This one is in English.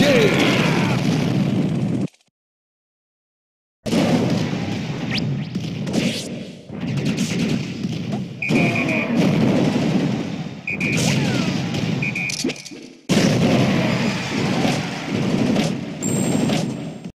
King.